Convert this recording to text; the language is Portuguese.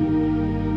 Música